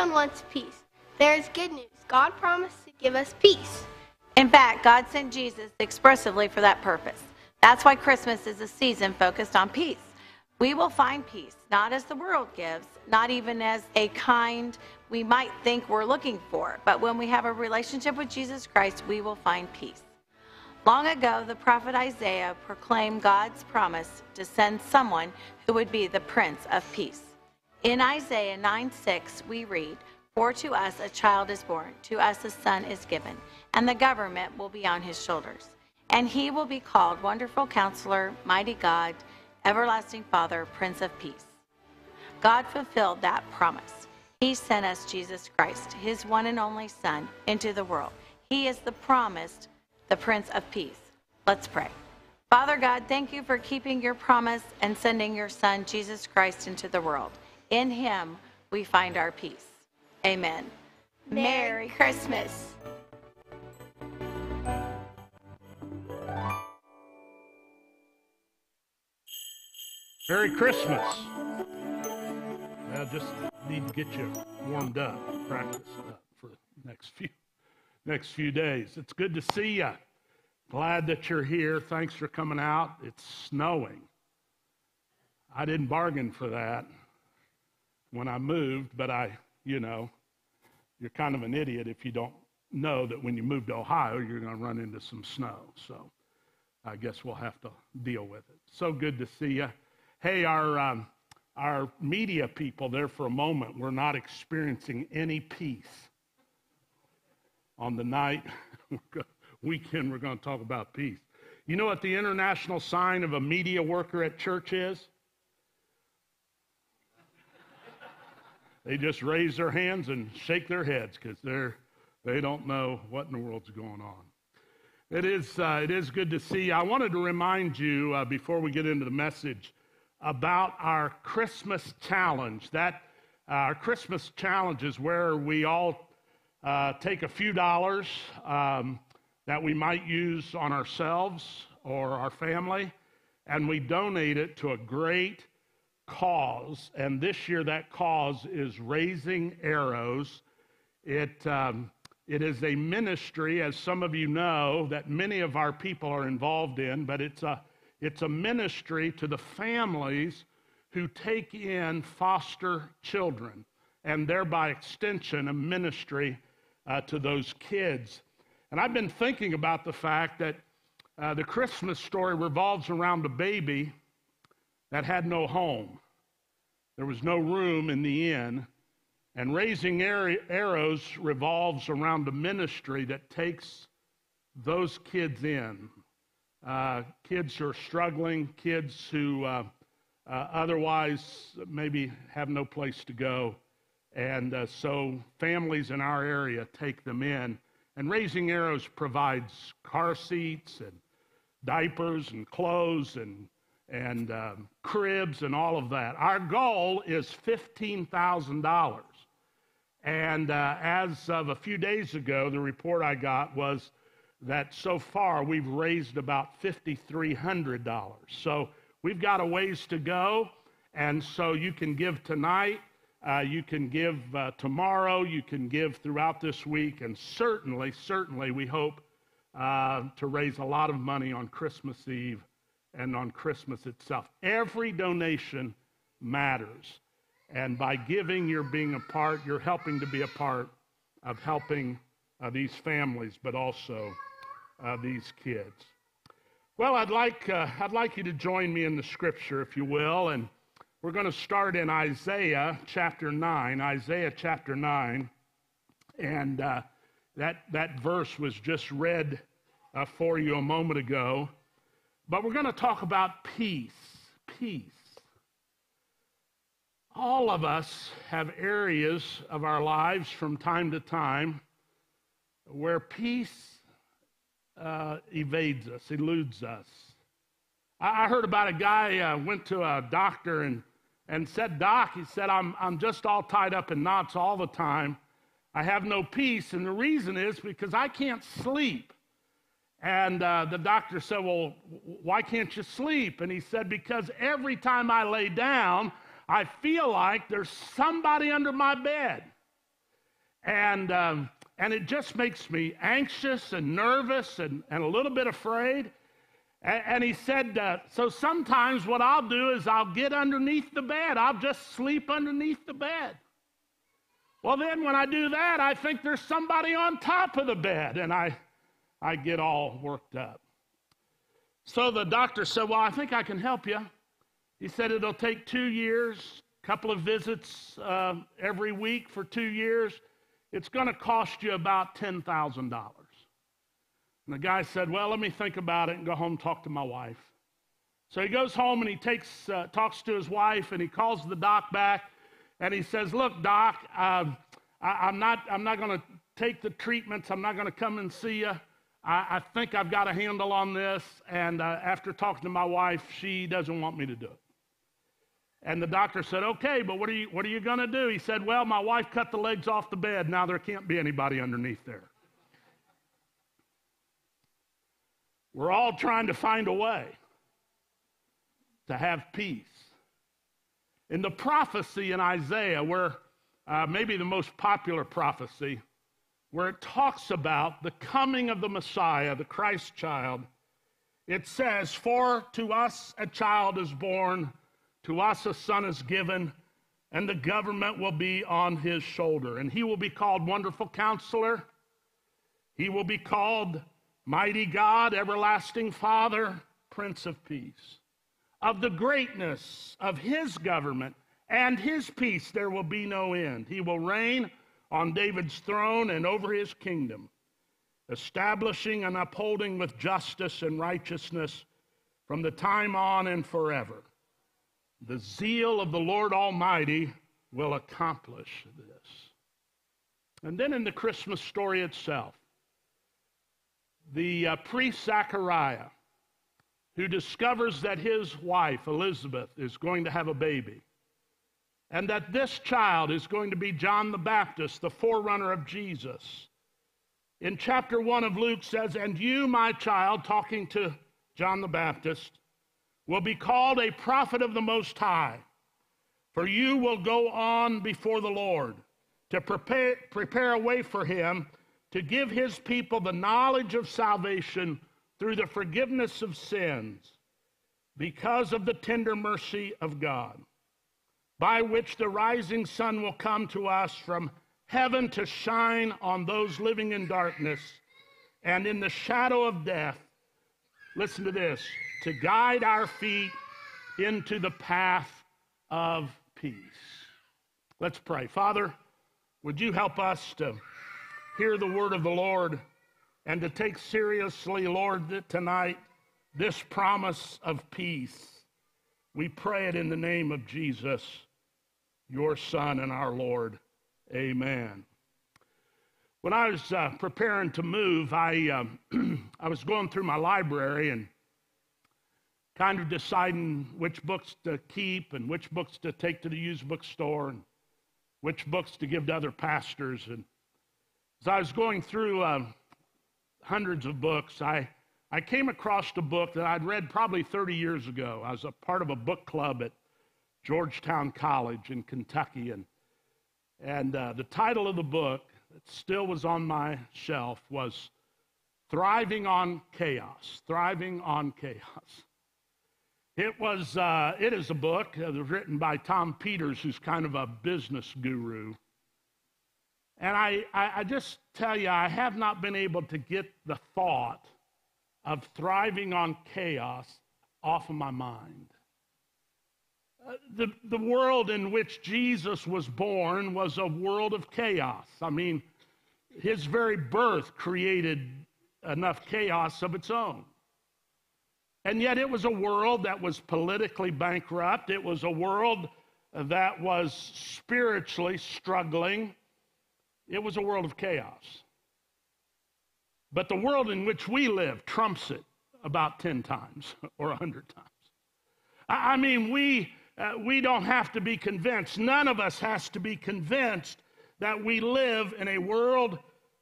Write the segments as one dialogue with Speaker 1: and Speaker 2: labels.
Speaker 1: Everyone wants peace. There is good news. God promised to give us peace.
Speaker 2: In fact, God sent Jesus expressively for that purpose. That's why Christmas is a season focused on peace. We will find peace, not as the world gives, not even as a kind we might think we're looking for, but when we have a relationship with Jesus Christ, we will find peace. Long ago, the prophet Isaiah proclaimed God's promise to send someone who would be the Prince of Peace. In Isaiah 9 6, we read, For to us a child is born, to us a son is given, and the government will be on his shoulders. And he will be called Wonderful Counselor, Mighty God, Everlasting Father, Prince of Peace. God fulfilled that promise. He sent us Jesus Christ, his one and only Son, into the world. He is the promised, the Prince of Peace. Let's pray. Father God, thank you for keeping your promise and sending your Son, Jesus Christ, into the world. In him, we find our peace. Amen. Merry Christmas.
Speaker 3: Merry Christmas. I just need to get you warmed up, practiced up for the next few next few days. It's good to see you. Glad that you're here. Thanks for coming out. It's snowing. I didn't bargain for that when I moved, but I, you know, you're kind of an idiot if you don't know that when you move to Ohio, you're going to run into some snow. So I guess we'll have to deal with it. So good to see you. Hey, our, um, our media people there for a moment, we're not experiencing any peace. On the night, weekend, we're going to talk about peace. You know what the international sign of a media worker at church is? They just raise their hands and shake their heads because they're they don't know what in the world's going on. It is uh, it is good to see. I wanted to remind you uh, before we get into the message about our Christmas challenge. That uh, our Christmas challenge is where we all uh, take a few dollars um, that we might use on ourselves or our family, and we donate it to a great cause. And this year, that cause is Raising Arrows. It um, it is a ministry, as some of you know, that many of our people are involved in, but it's a it's a ministry to the families who take in foster children, and thereby extension, a ministry uh, to those kids. And I've been thinking about the fact that uh, the Christmas story revolves around a baby that had no home. There was no room in the inn. And Raising Arrows revolves around a ministry that takes those kids in, uh, kids who are struggling, kids who uh, uh, otherwise maybe have no place to go. And uh, so families in our area take them in. And Raising Arrows provides car seats and diapers and clothes and, and um, cribs and all of that. Our goal is $15,000. And uh, as of a few days ago, the report I got was that so far we've raised about $5,300. So we've got a ways to go. And so you can give tonight, uh, you can give uh, tomorrow, you can give throughout this week, and certainly, certainly, we hope uh, to raise a lot of money on Christmas Eve and on Christmas itself. Every donation matters. And by giving, you're being a part, you're helping to be a part of helping uh, these families, but also uh, these kids. Well, I'd like, uh, I'd like you to join me in the scripture, if you will, and we're going to start in Isaiah chapter 9. Isaiah chapter 9. And uh, that, that verse was just read uh, for you a moment ago. But we're going to talk about peace. Peace. All of us have areas of our lives from time to time where peace uh, evades us, eludes us. I, I heard about a guy uh, went to a doctor and and said, Doc, he said, I'm, I'm just all tied up in knots all the time. I have no peace. And the reason is because I can't sleep. And uh, the doctor said, Well, why can't you sleep? And he said, Because every time I lay down, I feel like there's somebody under my bed. And, um, and it just makes me anxious and nervous and, and a little bit afraid. And, and he said, uh, So sometimes what I'll do is I'll get underneath the bed, I'll just sleep underneath the bed. Well, then when I do that, I think there's somebody on top of the bed, and I, I get all worked up. So the doctor said, Well, I think I can help you. He said it'll take two years, a couple of visits uh, every week for two years. It's going to cost you about $10,000. And the guy said, Well, let me think about it and go home and talk to my wife. So he goes home and he takes, uh, talks to his wife and he calls the doc back and he says, Look, doc, um, I, am not, I'm not going to take the treatments. I'm not going to come and see you. I, I, think I've got a handle on this. And uh, after talking to my wife, she doesn't want me to do it. And the doctor said, Okay, but what are you, what are you going to do? He said, Well, my wife cut the legs off the bed. Now there can't be anybody underneath there. We're all trying to find a way to have peace. In the prophecy in Isaiah, where uh, maybe the most popular prophecy, where it talks about the coming of the Messiah, the Christ child, it says, For to us a child is born to us a son is given, and the government will be on his shoulder. And he will be called Wonderful Counselor. He will be called Mighty God, Everlasting Father, Prince of Peace. Of the greatness of his government and his peace, there will be no end. He will reign on David's throne and over his kingdom, establishing and upholding with justice and righteousness from the time on and forever. The zeal of the Lord Almighty will accomplish this. And then in the Christmas story itself, the uh, priest Zachariah, who discovers that his wife, Elizabeth, is going to have a baby, and that this child is going to be John the Baptist, the forerunner of Jesus. In chapter 1 of Luke says, And you, my child, talking to John the Baptist, will be called a prophet of the Most High, for you will go on before the Lord to prepare, prepare a way for him to give his people the knowledge of salvation through the forgiveness of sins because of the tender mercy of God, by which the rising sun will come to us from heaven to shine on those living in darkness and in the shadow of death. Listen to this to guide our feet into the path of peace. Let's pray. Father, would you help us to hear the word of the Lord and to take seriously, Lord, tonight this promise of peace? We pray it in the name of Jesus, your Son and our Lord. Amen. When I was uh, preparing to move, I, uh, I was going through my library and kind of deciding which books to keep and which books to take to the used bookstore and which books to give to other pastors. And as I was going through uh, hundreds of books, I, I came across a book that I'd read probably 30 years ago. I was a part of a book club at Georgetown College in Kentucky. And, and uh, the title of the book that still was on my shelf was Thriving on Chaos. Thriving on Chaos. It was, uh, it is a book that was written by Tom Peters, who's kind of a business guru. And I, I, I just tell you, I have not been able to get the thought of thriving on chaos off of my mind. Uh, the, the world in which Jesus was born was a world of chaos. I mean, his very birth created enough chaos of its own. And yet, it was a world that was politically bankrupt. It was a world that was spiritually struggling. It was a world of chaos. But the world in which we live trumps it about 10 times or 100 times. I mean, we, uh, we don't have to be convinced. None of us has to be convinced that we live in a world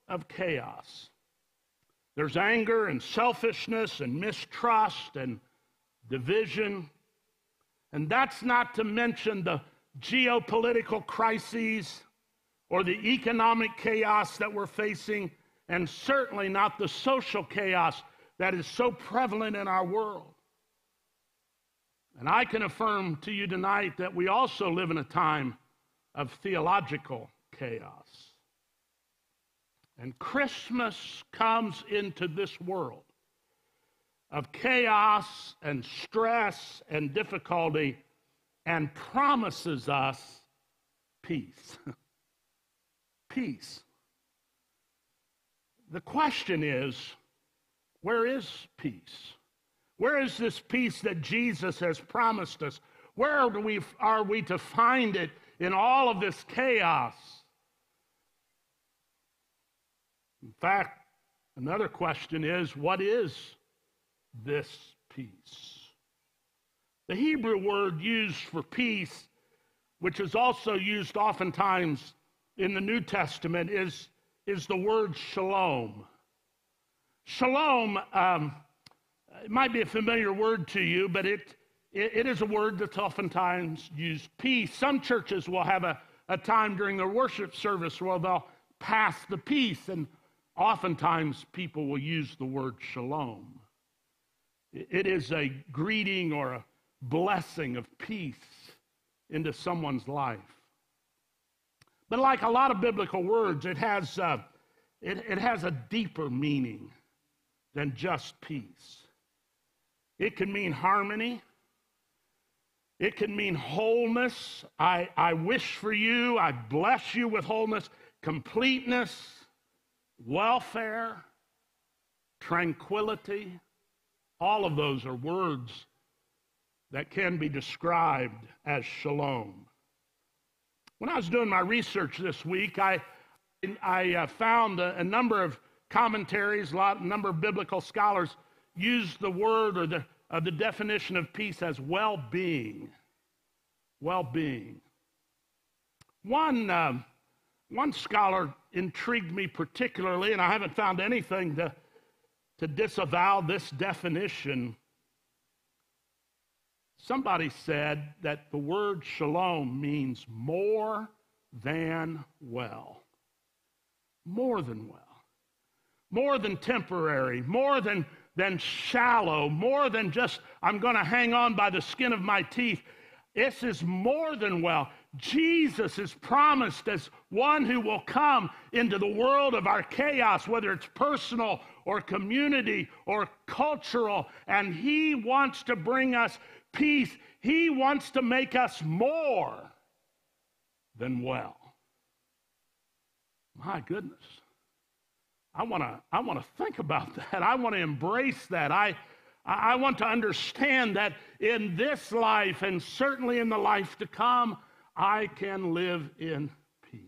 Speaker 3: of chaos. There's anger and selfishness and mistrust and division. And that's not to mention the, geopolitical crises or the economic chaos that we're facing, and certainly not the social chaos that is so prevalent in our world. And I can affirm to you tonight that we also live in a time of theological chaos. And Christmas comes into this world of chaos and stress and difficulty and promises us peace. peace. The question is where is peace? Where is this peace that Jesus has promised us? Where are we, are we to find it in all of this chaos? In fact, another question is what is this peace? The Hebrew word used for peace, which is also used oftentimes in the New Testament, is, is the word shalom. Shalom, um, it might be a familiar word to you, but it, it, it is a word that's oftentimes used. Peace. Some churches will have a, a time during their worship service where they'll pass the peace, and oftentimes people will use the word shalom. It is a greeting or a blessing of peace into someone's life. But like a lot of biblical words, it has, uh, it, it has a deeper meaning than just peace. It can mean harmony. It can mean wholeness. I, I wish for you, I bless you with wholeness, completeness, welfare, tranquility. All of those are words that can be described as shalom. When I was doing my research this week, I, I uh, found a, a, number of commentaries, a lot, a number of biblical scholars use the word or the, the definition of peace as well being. Well being. One, uh, one scholar intrigued me particularly, and I haven't found anything to, to disavow this definition. Somebody said that the word shalom means more than well. More than well. More than temporary, more than than shallow, more than just, I'm going to hang on by the skin of my teeth. This is more than well. Jesus is promised as one who will come into the world of our chaos, whether it's personal or community or cultural, and He wants to bring us peace. He wants to make us more than well. My goodness. I want to I want to think about that. I want to embrace that. I I want to understand that in this life and certainly in the life to come, I can live in peace.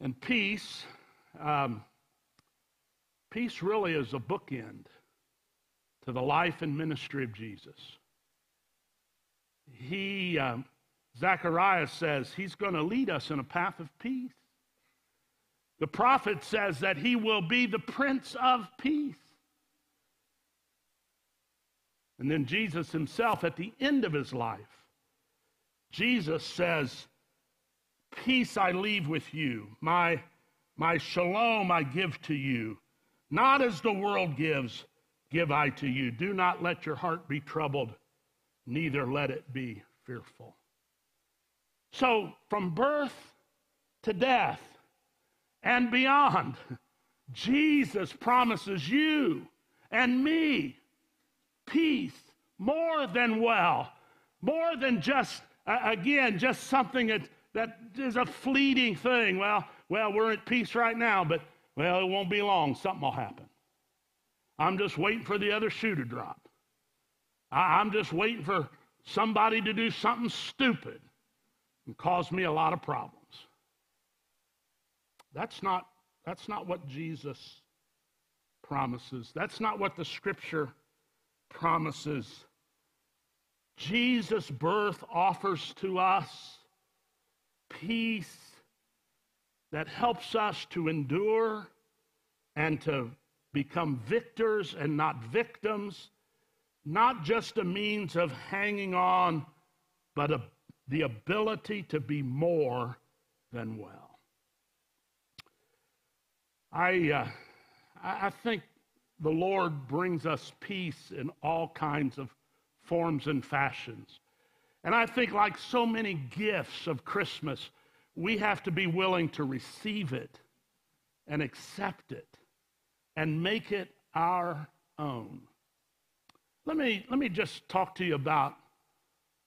Speaker 3: And peace, um, peace really is a bookend to the life and ministry of Jesus. He, um, says, he's going to lead us in a path of peace. The prophet says that he will be the Prince of Peace. And then Jesus himself, at the end of his life, Jesus says, Peace I leave with you, my, my shalom I give to you. Not as the world gives, give I to you. Do not let your heart be troubled, neither let it be fearful. So, from birth to death, and beyond. Jesus promises you and me peace more than well, more than just, uh, again, just something that, that is a fleeting thing. Well, well, we're at peace right now, but well, it won't be long. Something will happen. I'm just waiting for the other shoe to drop. I, I'm just waiting for somebody to do something stupid and cause me a lot of problems. That's not, that's not what Jesus promises. That's not what the scripture promises. Jesus' birth offers to us peace that helps us to endure and to become victors and not victims, not just a means of hanging on but a, the ability to be more than well. I, uh, I think the Lord brings us peace in all kinds of forms and fashions. And I think, like so many gifts of Christmas, we have to be willing to receive it and accept it and make it our own. Let me, let me just talk to you about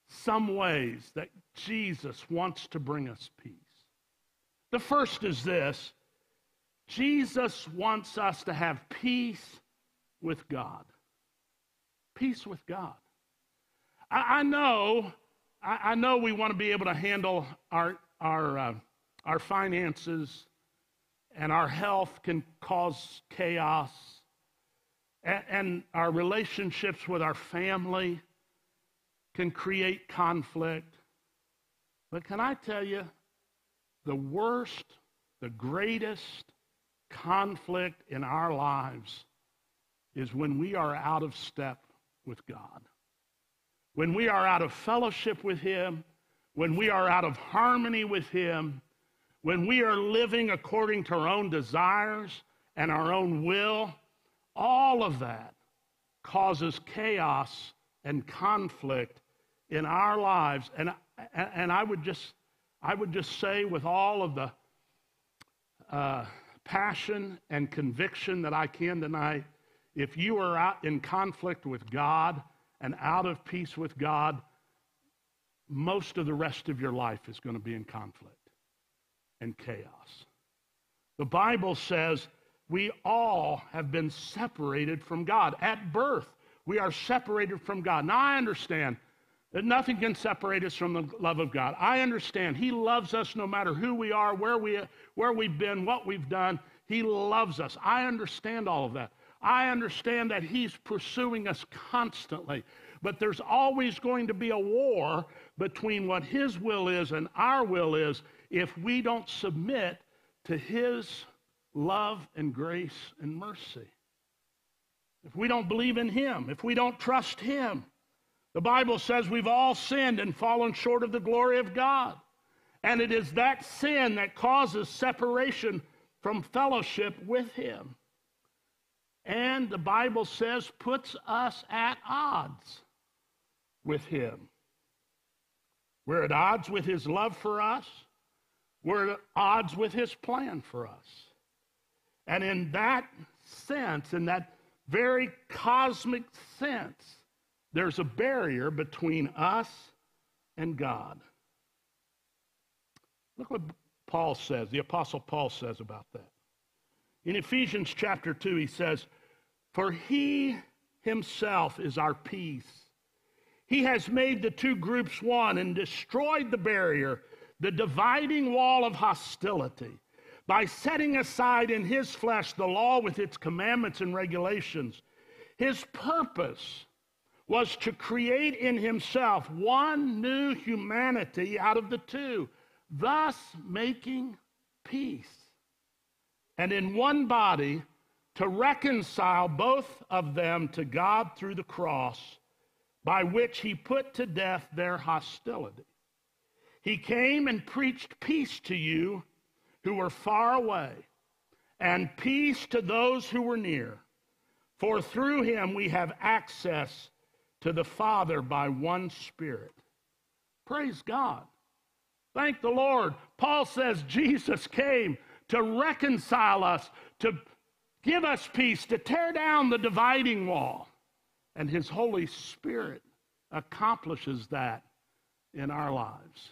Speaker 3: some ways that Jesus wants to bring us peace. The first is this Jesus wants us to have peace with God. Peace with God. I, I know, I, I, know we want to be able to handle our, our, uh, our finances and our health can cause chaos and, and our relationships with our family can create conflict. But can I tell you, the worst, the greatest conflict in our lives is when we are out of step with God. When we are out of fellowship with Him, when we are out of harmony with Him, when we are living according to our own desires and our own will, all of that causes chaos and conflict in our lives. And, and I, would just, I would just say, with all of the uh, passion and conviction that I can tonight, if you are out in conflict with God and out of peace with God, most of the rest of your life is going to be in conflict and chaos. The Bible says we all have been separated from God. At birth, we are separated from God. Now, I understand that nothing can separate us from the love of God. I understand He loves us no matter who we are, where, we, where we've been, what we've done. He loves us. I understand all of that. I understand that He's pursuing us constantly. But there's always going to be a war between what His will is and our will is if we don't submit to His love and grace and mercy. If we don't believe in Him, if we don't trust Him, the Bible says we've all sinned and fallen short of the glory of God. And it is that sin that causes separation from fellowship with Him. And the Bible says puts us at odds with Him. We're at odds with His love for us, we're at odds with His plan for us. And in that sense, in that very cosmic sense, there's a barrier between us and God. Look what Paul says, the Apostle Paul says about that. In Ephesians chapter 2, he says, For he himself is our peace. He has made the two groups one and destroyed the barrier, the dividing wall of hostility by setting aside in his flesh the law with its commandments and regulations. His purpose was to create in himself one new humanity out of the two, thus making peace. And in one body, to reconcile both of them to God through the cross, by which he put to death their hostility. He came and preached peace to you who were far away, and peace to those who were near. For through him we have access to the Father by one Spirit. Praise God. Thank the Lord. Paul says Jesus came to reconcile us, to give us peace, to tear down the dividing wall. And his Holy Spirit accomplishes that in our lives.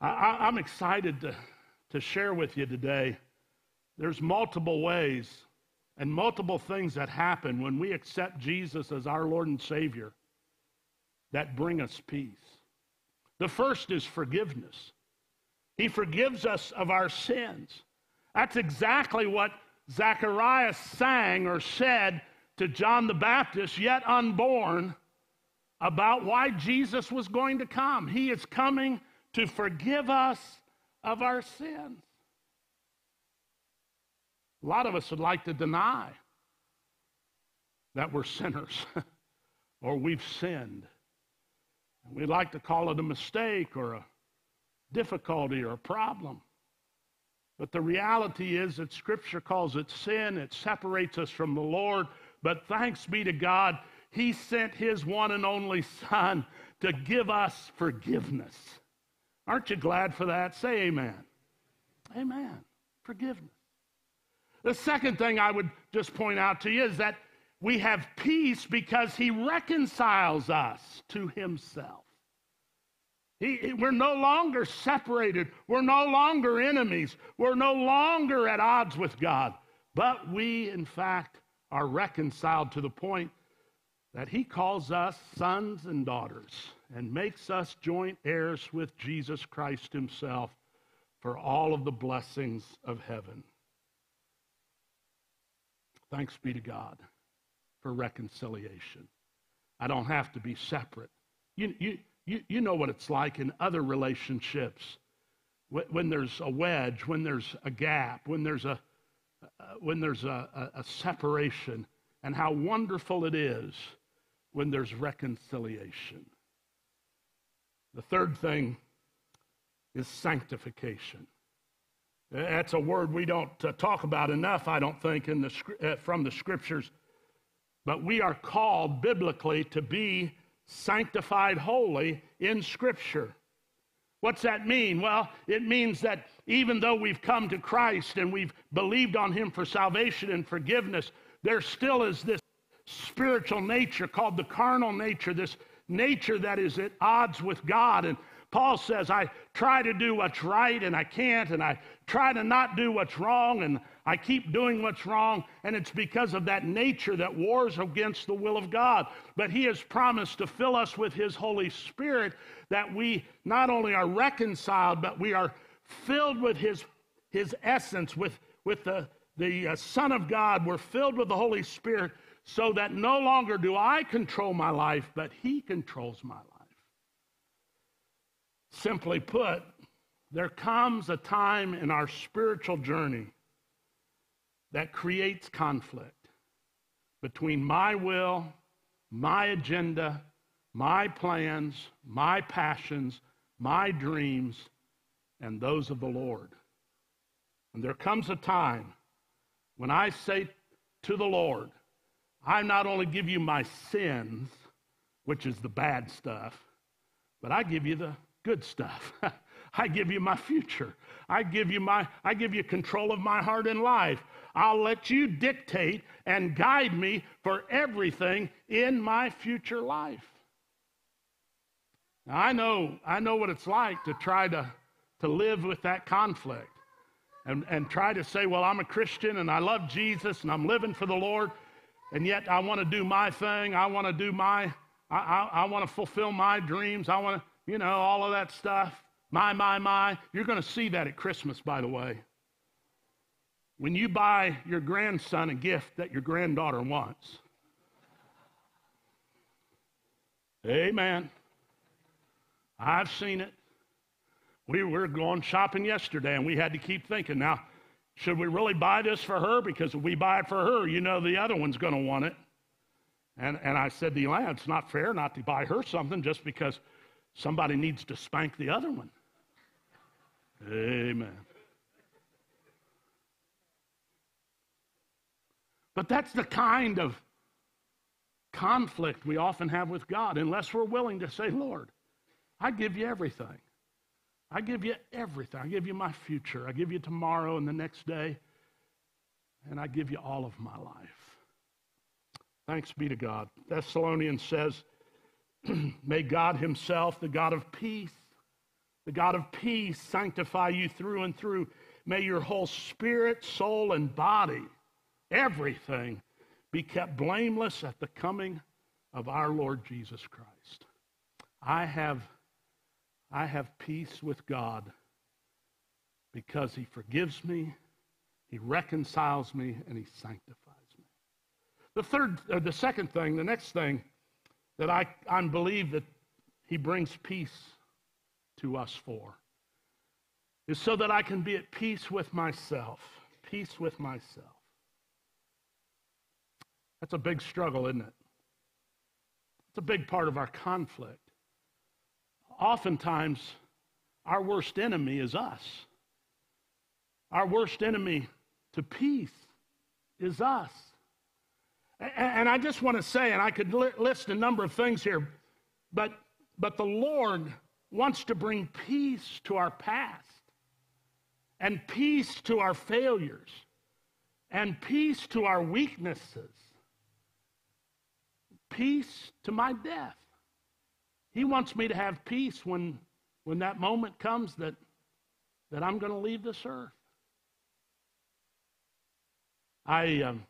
Speaker 3: I, am excited to, to share with you today. There's multiple ways and multiple things that happen when we accept Jesus as our Lord and Savior that bring us peace. The first is forgiveness. He forgives us of our sins. That's exactly what Zacharias sang or said to John the Baptist, yet unborn, about why Jesus was going to come. He is coming to forgive us of our sins. A lot of us would like to deny that we're sinners or we've sinned. We like to call it a mistake or a difficulty or a problem. But the reality is that Scripture calls it sin. It separates us from the Lord. But thanks be to God, He sent His one and only Son to give us forgiveness. Aren't you glad for that? Say amen. Amen. Forgiveness. The second thing I would just point out to you is that we have peace because He reconciles us to Himself. He, we're no longer separated. We're no longer enemies. We're no longer at odds with God. But we, in fact, are reconciled to the point that He calls us sons and daughters and makes us joint heirs with Jesus Christ Himself for all of the blessings of heaven. Thanks be to God for reconciliation. I don't have to be separate. You, you, you, you know what it's like in other relationships when there's a wedge, when there's a gap, when there's a, uh, when there's a, a, a separation, and how wonderful it is when there's reconciliation. The third thing is sanctification. That's a word we don't uh, talk about enough, I don't think, in the, uh, from the scriptures. But we are called biblically to be sanctified holy in Scripture. What's that mean? Well, it means that even though we've come to Christ and we've believed on Him for salvation and forgiveness, there still is this spiritual nature called the carnal nature, this nature that is at odds with God. And Paul says, I try to do what's right and I can't, and I try to not do what's wrong and I keep doing what's wrong, and it's because of that nature that wars against the will of God. But He has promised to fill us with His Holy Spirit that we not only are reconciled, but we are filled with His, his essence, with, with the, the uh, Son of God. We're filled with the Holy Spirit so that no longer do I control my life, but He controls my life. Simply put, there comes a time in our spiritual journey that creates conflict between my will, my agenda, my plans, my passions, my dreams, and those of the Lord. And there comes a time when I say to the Lord, I not only give you my sins, which is the bad stuff, but I give you the good stuff. I give you my future. I give you my I give you control of my heart and life. I'll let you dictate and guide me for everything in my future life. Now, I know I know what it's like to try to to live with that conflict and, and try to say, well, I'm a Christian and I love Jesus and I'm living for the Lord, and yet I want to do my thing. I want to do my I, I, I want to fulfill my dreams. I want to you know, all of that stuff. My, my, my. You're going to see that at Christmas, by the way. When you buy your grandson a gift that your granddaughter wants. Amen. I've seen it. We were going shopping yesterday and we had to keep thinking now, should we really buy this for her? Because if we buy it for her, you know the other one's going to want it. And, and I said to it's not fair not to buy her something just because Somebody needs to spank the other one. Amen. But that's the kind of conflict we often have with God unless we're willing to say, Lord, I give you everything. I give you everything. I give you my future. I give you tomorrow and the next day. And I give you all of my life. Thanks be to God. Thessalonians says, May God Himself, the God of peace, the God of peace, sanctify you through and through. May your whole spirit, soul, and body, everything, be kept blameless at the coming of our Lord Jesus Christ. I have, I have peace with God because He forgives me, He reconciles me, and He sanctifies me. The third, or the second thing, the next thing that I, I believe that he brings peace to us for is so that I can be at peace with myself. Peace with myself. That's a big struggle, isn't it? It's a big part of our conflict. oftentimes our worst enemy is us. Our worst enemy to peace is us. And I just want to say, and I could list a number of things here, but, but the Lord wants to bring peace to our past, and peace to our failures, and peace to our weaknesses, peace to my death. He wants me to have peace when, when that moment comes that, that I'm going to leave this earth. I, um,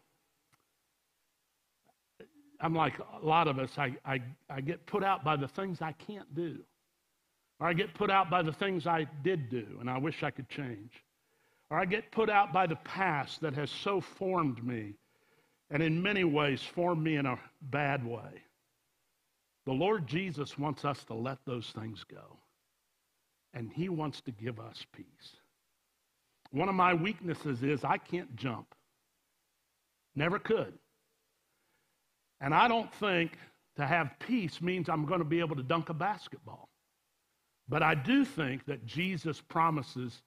Speaker 3: I'm like a lot of us, I, I, I get put out by the things I can't do. Or I get put out by the things I did do and I wish I could change. Or I get put out by the past that has so formed me and in many ways formed me in a bad way. The Lord Jesus wants us to let those things go. And He wants to give us peace. One of my weaknesses is I can't jump. Never could. And I don't think to have peace means I'm going to be able to dunk a basketball. But I do think that Jesus promises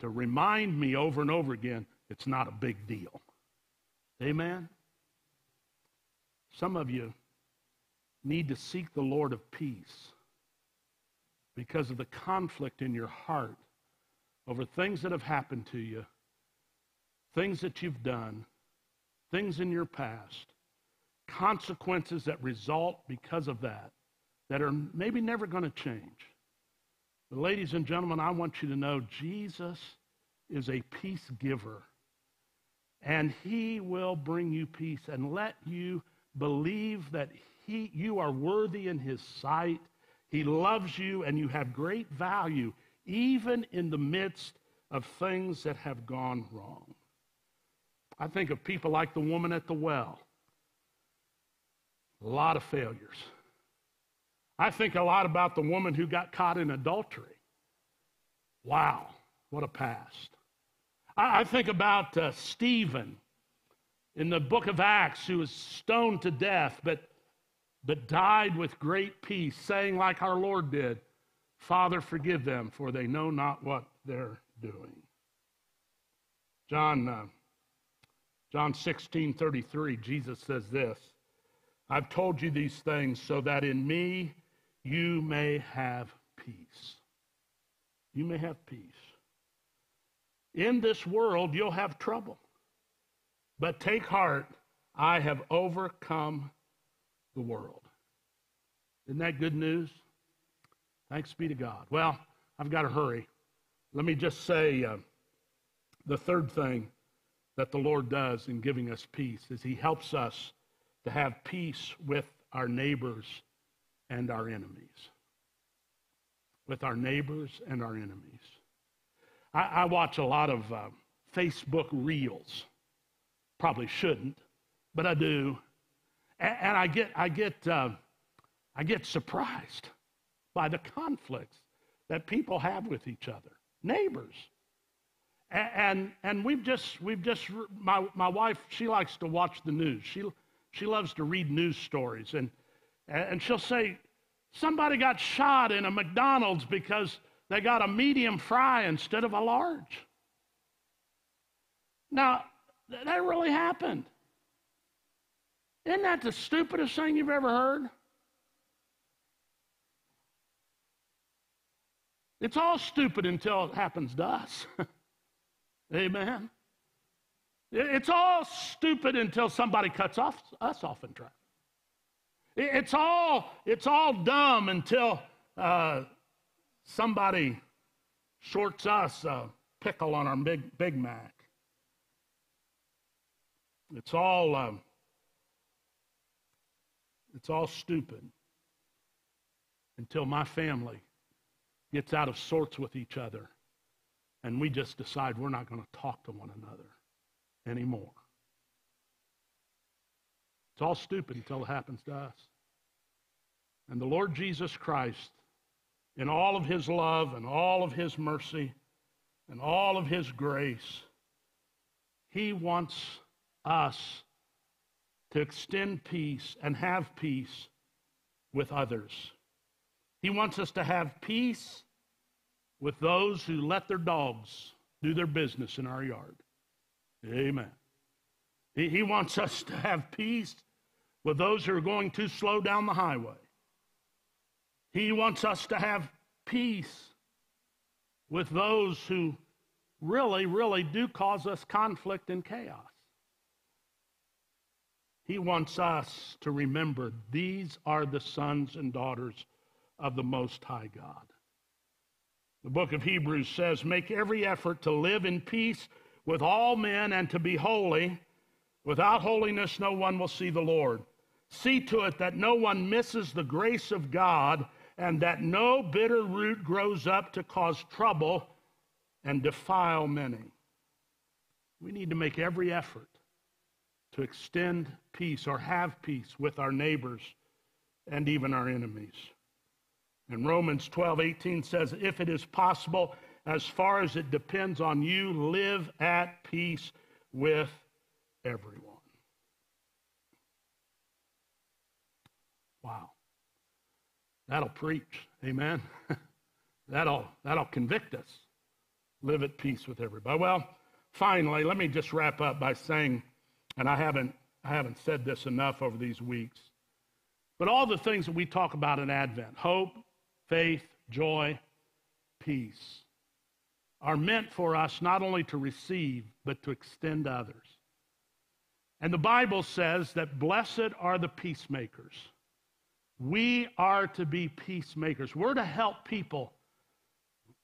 Speaker 3: to remind me over and over again it's not a big deal. Amen? Some of you need to seek the Lord of peace because of the conflict in your heart over things that have happened to you, things that you've done, things in your past, consequences that result because of that, that are maybe never going to change. But ladies and gentlemen, I want you to know Jesus is a peace giver. And he will bring you peace and let you believe that he, you are worthy in his sight. He loves you and you have great value, even in the midst of things that have gone wrong. I think of people like the woman at the well. A lot of failures. I think a lot about the woman who got caught in adultery. Wow, what a past. I, I think about uh, Stephen in the book of Acts, who was stoned to death, but, but died with great peace, saying, like our Lord did, Father, forgive them, for they know not what they're doing. John, uh, John 16 33, Jesus says this I've told you these things so that in me you may have peace. You may have peace. In this world, you'll have trouble. But take heart, I have overcome the world. Isn't that good news? Thanks be to God. Well, I've got to hurry. Let me just say uh, the third thing that the Lord does in giving us peace is He helps us to have peace with our neighbors and our enemies. With our neighbors and our enemies. I, I watch a lot of uh, Facebook reels. Probably shouldn't, but I do. And, and I get, I get, uh, I get surprised by the conflicts that people have with each other, neighbors. And, and, and we've just, we've just, my, my wife, she likes to watch the news. She, she loves to read news stories. And, and she'll say, somebody got shot in a McDonald's because they got a medium fry instead of a large. Now, that really happened. Isn't that the stupidest thing you've ever heard? It's all stupid until it happens to us. Amen. It's all stupid until somebody cuts off, us off in traffic. It's all, it's all dumb until uh, somebody shorts us a pickle on our Big, Big Mac. It's all, um, it's all stupid until my family gets out of sorts with each other and we just decide we're not going to talk to one another anymore. It's all stupid until it happens to us. And the Lord Jesus Christ, in all of his love and all of his mercy and all of his grace, he wants us to extend peace and have peace with others. He wants us to have peace with those who let their dogs do their business in our yard. Amen. He, he wants us to have peace with those who are going too slow down the highway. He wants us to have peace with those who really, really do cause us conflict and chaos. He wants us to remember these are the sons and daughters of the Most High God. The book of Hebrews says, Make every effort to live in peace with all men and to be holy. Without holiness, no one will see the Lord. See to it that no one misses the grace of God and that no bitter root grows up to cause trouble and defile many. We need to make every effort to extend peace or have peace with our neighbors and even our enemies. And Romans 12, 18 says, If it is possible, as far as it depends on you, live at peace with everyone. Wow. That'll preach. Amen. that'll, that'll convict us. Live at peace with everybody. Well, finally, let me just wrap up by saying, and I haven't, I haven't said this enough over these weeks, but all the things that we talk about in Advent hope, faith, joy, peace are meant for us not only to receive, but to extend to others. And the Bible says that blessed are the peacemakers. We are to be peacemakers. We're to help people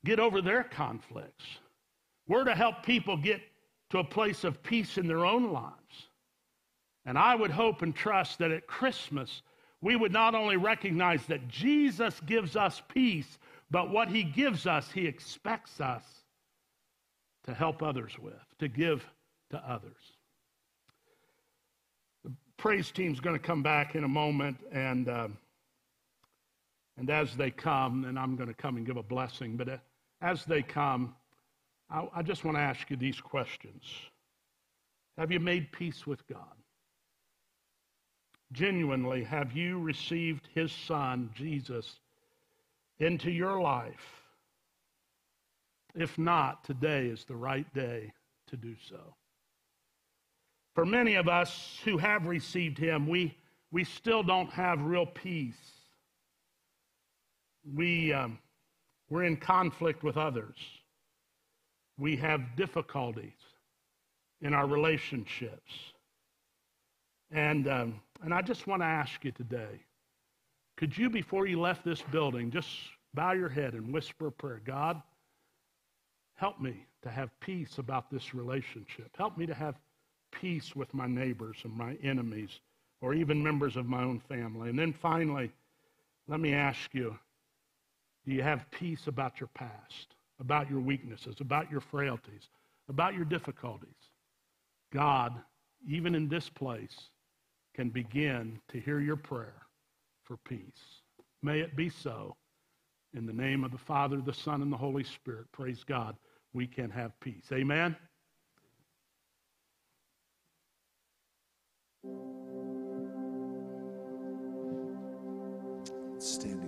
Speaker 3: get over their conflicts. We're to help people get to a place of peace in their own lives. And I would hope and trust that at Christmas, we would not only recognize that Jesus gives us peace, but what he gives us, he expects us to help others with, to give to others. The praise team's going to come back in a moment, and uh, and as they come, and I'm going to come and give a blessing, but uh, as they come, I, I just want to ask you these questions. Have you made peace with God? Genuinely, have you received his son, Jesus, into your life? If not, today is the right day to do so. For many of us who have received him, we, we still don't have real peace we, um, we're in conflict with others. We have difficulties in our relationships. And, um, and I just want to ask you today could you, before you left this building, just bow your head and whisper a prayer God, help me to have peace about this relationship. Help me to have peace with my neighbors and my enemies, or even members of my own family. And then finally, let me ask you do you have peace about your past, about your weaknesses, about your frailties, about your difficulties? God, even in this place, can begin to hear your prayer for peace. May it be so. In the name of the Father, the Son, and the Holy Spirit, praise God, we can have peace. Amen.
Speaker 4: Stand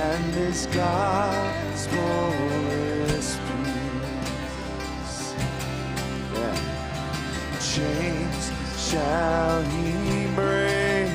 Speaker 4: and this gospel is peace. Yeah. Chains shall he break,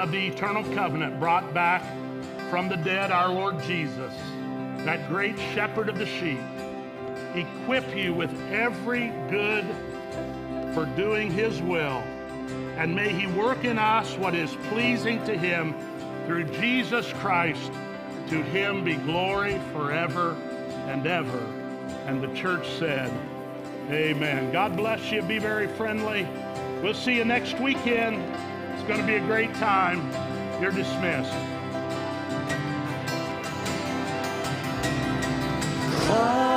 Speaker 4: of the
Speaker 3: eternal covenant brought back from the dead our Lord Jesus, that great shepherd of the sheep, equip you with every good for doing his will. And may he work in us what is pleasing to him through Jesus Christ. To him be glory forever and ever. And the church said, Amen. God bless you. Be very friendly. We'll see you next weekend. It's going to be a great time. You're dismissed. Oh.